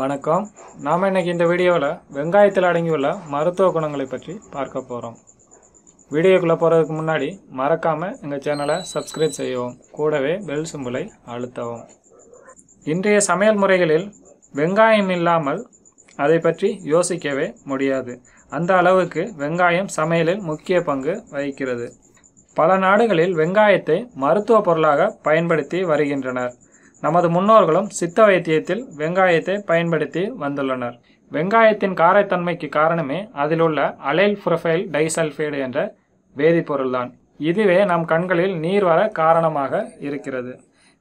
வணக்கம். நாம் இன்னைக்கு இந்த வீடியோவில் வெங்காயத்தில் அடங்கியுள்ள மருத்துவ குணங்களை பற்றி பார்க்க போகிறோம் வீடியோக்குள்ளே போகிறதுக்கு முன்னாடி மறக்காமல் எங்கள் சேனலை சப்ஸ்கிரைப் செய்யவும் கூடவே பெல் சிம்பிளை அழுத்தவும். இன்றைய சமையல் முறைகளில் வெங்காயம் இல்லாமல் அதை பற்றி யோசிக்கவே முடியாது. அந்த அளவுக்கு வெங்காயம் சமையலில் முக்கிய பங்கு வகிக்கிறது. பல நாடுகளில் வெங்காயத்தை மருத்துவ பொருளாக பயன்படுத்தி வருகின்றனர். நமது முன்னோர்களும் சித்த வைத்தியத்தில் வெங்காயத்தை பயன்படுத்தி வந்துள்ளனர். வெங்காயத்தின் காரத்தன்மைக்கு காரணமே அதில் உள்ள அலைல் புரொஃபைல் டைசல்ஃபைடு என்ற வேதிப்பொருள்தான். இதுவே நம் கண்களில் நீர் வர காரணமாக இருக்கிறது.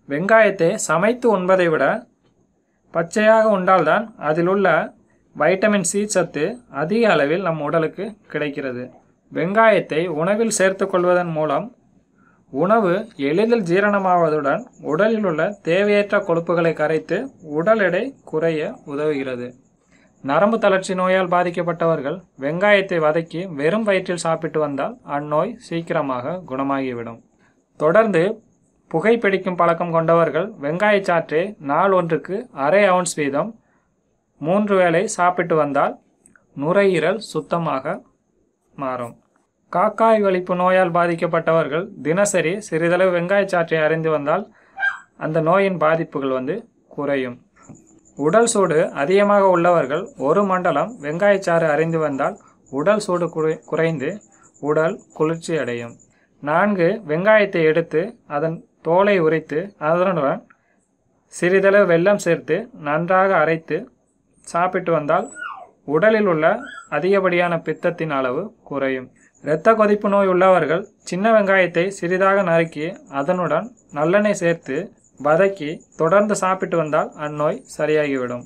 வெங்காயத்தை சமைத்து உண்பதை விட பச்சையாக உண்டால்தான் அதில் உள்ள வைட்டமின் சி சத்து அதிக அளவில் நம் உடலுக்கு கிடைக்கிறது. வெங்காயத்தை உணவில் சேர்த்துக்கொள்வதன் மூலம் உணவு எளிதில் ஜீரணமாவதுடன் உடலில் உள்ள தேவையற்ற கொழுப்புகளை கரைத்து உடல் எடை குறைய உதவுகிறது. நரம்பு தளர்ச்சி நோயால் பாதிக்கப்பட்டவர்கள் வெங்காயத்தை வதக்கி வெறும் வயிற்றில் சாப்பிட்டு வந்தால் அந்நோய் சீக்கிரமாக குணமாகிவிடும். தொடர்ந்து புகைப்பிடிக்கும் பழக்கம் கொண்டவர்கள் வெங்காயச் சாற்றை நாள் ஒன்றுக்கு அரை அவுன்ஸ் வீதம் மூன்று வேளை சாப்பிட்டு வந்தால் நுரையீரல் சுத்தமாக மாறும். காக்காய் வலிப்பு நோயால் பாதிக்கப்பட்டவர்கள் தினசரி சிறிதளவு வெங்காய சாற்றை அறிந்து வந்தால் அந்த நோயின் பாதிப்புகள் வந்து குறையும். உடல் சூடு அதிகமாக உள்ளவர்கள் ஒரு மண்டலம் வெங்காயச்சாறு அறிந்து வந்தால் உடல் சூடு குறை குறைந்து உடல் குளிர்ச்சி அடையும். நான்கு வெங்காயத்தை எடுத்து அதன் தோலை உரித்து அதனுடன் சிறிதளவு வெல்லம் சேர்த்து நன்றாக அரைத்து சாப்பிட்டு வந்தால் உடலில் உள்ள அதிகப்படியான பித்தத்தின் அளவு குறையும். இரத்த கொதிப்பு நோய் உள்ளவர்கள் சின்ன வெங்காயத்தை சிறிதாக நறுக்கி அதனுடன் நல்லெண்ணெய் சேர்த்து வதக்கி தொடர்ந்து சாப்பிட்டு வந்தால் அந்நோய் சரியாகிவிடும்.